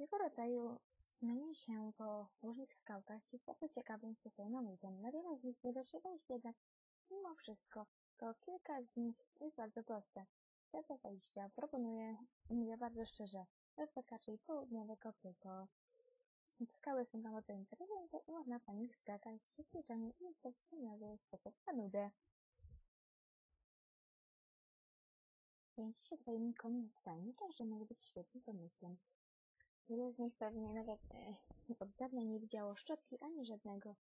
Takiego rodzaju wspinanie się po różnych skałkach jest bardzo ciekawym sposobem na. Na wiele z nich nie da się wejść jednak mimo wszystko, to kilka z nich jest bardzo proste. Cel do wejścia proponuję, mówię bardzo szczerze, FPK, czyli południowe kopie, to skały są bardzo interesujące i można po nich skakać przekliczami i jest to wspaniały sposób na nudę. Zajęcie się twoimi komiksami także może być świetnym pomysłem. Wiele z nich pewnie nawet e, od dawna nie widziało szczotki ani żadnego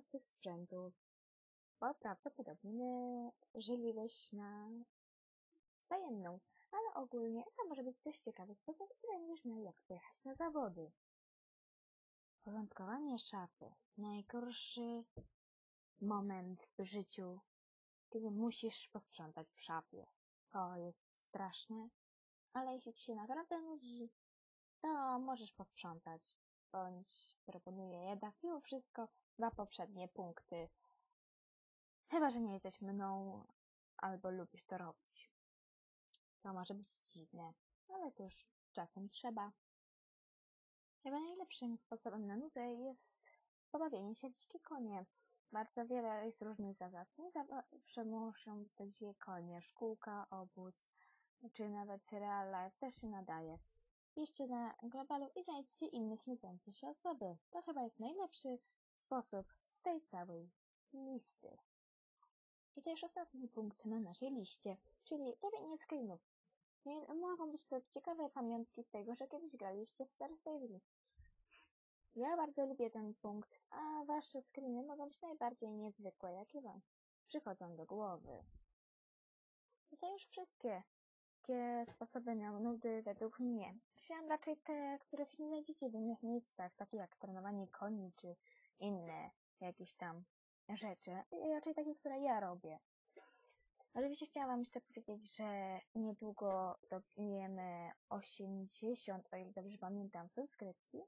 z tych sprzętów, bo prawdopodobnie żyliłeś na stajenną, ale ogólnie to może być dość ciekawy sposób i będziesz miał jak pojechać na zawody. Porządkowanie szafy. Najgorszy moment w życiu, kiedy musisz posprzątać w szafie. To jest straszne, ale jeśli ci się naprawdę nudzi, to możesz posprzątać. Bądź proponuję jednak mimo wszystko dwa poprzednie punkty. Chyba, że nie jesteś mną albo lubisz to robić. To może być dziwne, ale cóż, czasem trzeba. Chyba najlepszym sposobem na nudę jest pobawienie się w dzikie konie. Bardzo wiele jest różnych zasad. Nie zawsze muszą być to dzikie konie. Szkółka, obóz, czy nawet real life też się nadaje. Iście na globalu i znajdźcie innych nudzących się osoby. To chyba jest najlepszy sposób z tej całej listy. I to już ostatni punkt na naszej liście, czyli robienie screenów. Mogą być to ciekawe pamiątki z tego, że kiedyś graliście w Star Stable. Ja bardzo lubię ten punkt, a wasze screeny mogą być najbardziej niezwykłe, jakie wam przychodzą do głowy. I to już wszystkie takie sposoby na nudy według mnie. Wziąłem raczej te, których nie znajdziecie w innych miejscach, takie jak trenowanie koni czy inne jakieś tam rzeczy. I raczej takie, które ja robię. Oczywiście chciałam wam jeszcze powiedzieć, że niedługo dobijemy 80, o ile dobrze pamiętam, subskrypcji.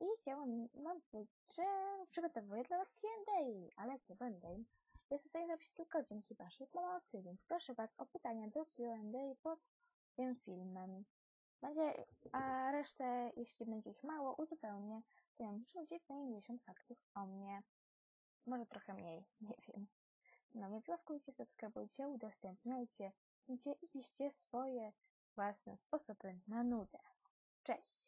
I chciałam wam powiedzieć, że przygotowuję dla was Q&A, ale Q&A jest stanie zrobić tylko dzięki waszej pomocy, więc proszę was o pytania do Q&A pod tym filmem. Będzie, a resztę, jeśli będzie ich mało, uzupełnię tym, że będzie 50 faktów o mnie. Może trochę mniej, nie wiem. No więc łapkujcie, subskrybujcie, udostępniajcie i piszcie swoje własne sposoby na nudę. Cześć!